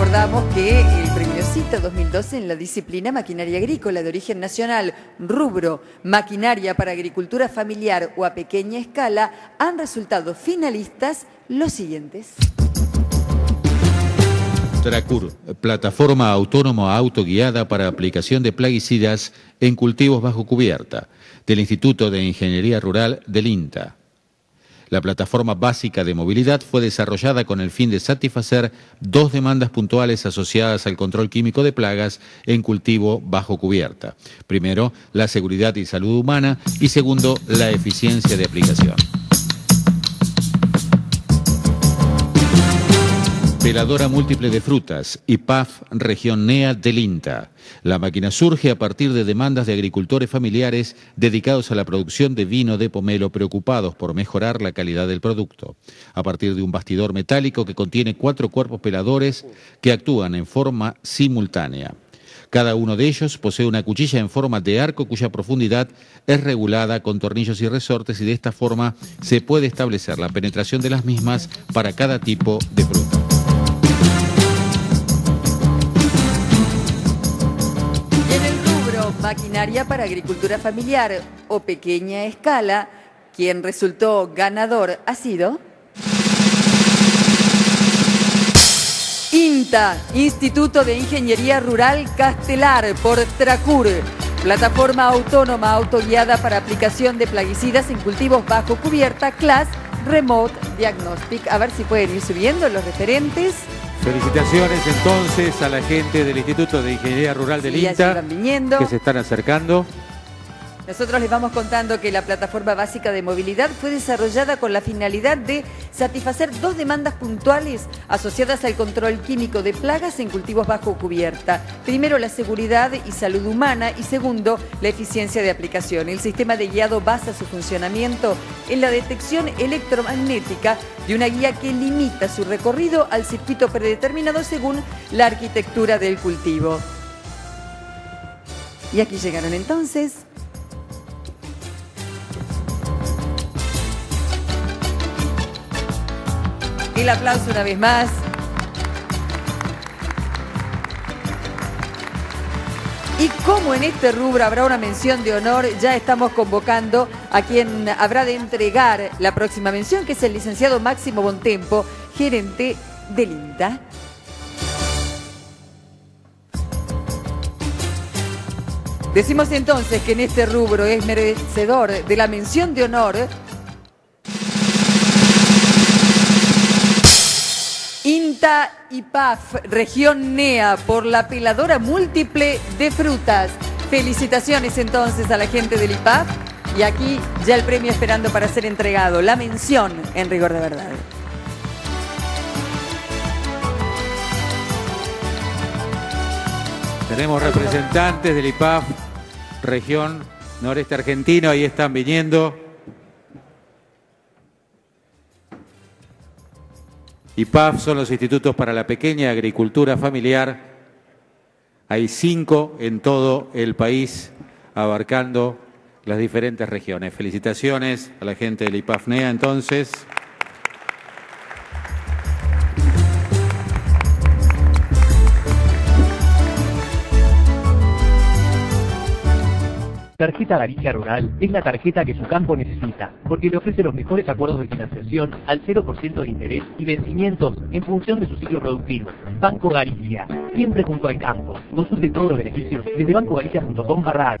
recordamos que el premio CITA 2012 en la disciplina Maquinaria Agrícola de origen nacional, rubro Maquinaria para Agricultura Familiar o a pequeña escala, han resultado finalistas los siguientes. Tracur, plataforma autónoma autoguiada para aplicación de plaguicidas en cultivos bajo cubierta, del Instituto de Ingeniería Rural del INTA. La plataforma básica de movilidad fue desarrollada con el fin de satisfacer dos demandas puntuales asociadas al control químico de plagas en cultivo bajo cubierta. Primero, la seguridad y salud humana y segundo, la eficiencia de aplicación. Peladora múltiple de frutas, IPAF Región NEA del INTA. La máquina surge a partir de demandas de agricultores familiares dedicados a la producción de vino de pomelo preocupados por mejorar la calidad del producto. A partir de un bastidor metálico que contiene cuatro cuerpos peladores que actúan en forma simultánea. Cada uno de ellos posee una cuchilla en forma de arco cuya profundidad es regulada con tornillos y resortes y de esta forma se puede establecer la penetración de las mismas para cada tipo de fruta. Maquinaria para agricultura familiar o pequeña escala, quien resultó ganador ha sido INTA, Instituto de Ingeniería Rural Castelar, por Tracur, plataforma autónoma autoguiada para aplicación de plaguicidas en cultivos bajo cubierta, Class Remote Diagnostic. A ver si pueden ir subiendo los referentes. Felicitaciones entonces a la gente del Instituto de Ingeniería Rural del INTA que se están acercando. Nosotros les vamos contando que la plataforma básica de movilidad fue desarrollada con la finalidad de satisfacer dos demandas puntuales asociadas al control químico de plagas en cultivos bajo cubierta. Primero, la seguridad y salud humana y segundo, la eficiencia de aplicación. El sistema de guiado basa su funcionamiento en la detección electromagnética de una guía que limita su recorrido al circuito predeterminado según la arquitectura del cultivo. Y aquí llegaron entonces El aplauso una vez más. Y como en este rubro habrá una mención de honor, ya estamos convocando a quien habrá de entregar la próxima mención, que es el licenciado Máximo Bontempo, gerente del INTA. Decimos entonces que en este rubro es merecedor de la mención de honor INTA y PAF, región NEA, por la peladora múltiple de frutas. Felicitaciones entonces a la gente del IPAF y aquí ya el premio esperando para ser entregado, la mención en rigor de verdad. Tenemos representantes del IPAF, región noreste argentino, ahí están viniendo. IPAF son los institutos para la pequeña agricultura familiar. Hay cinco en todo el país abarcando las diferentes regiones. Felicitaciones a la gente del IPAFNEA entonces. Tarjeta Galicia Rural es la tarjeta que su campo necesita, porque le ofrece los mejores acuerdos de financiación al 0% de interés y vencimientos en función de su ciclo productivo. Banco Galicia, siempre junto al campo. Consulte todos los beneficios desde bancogalicia.com barra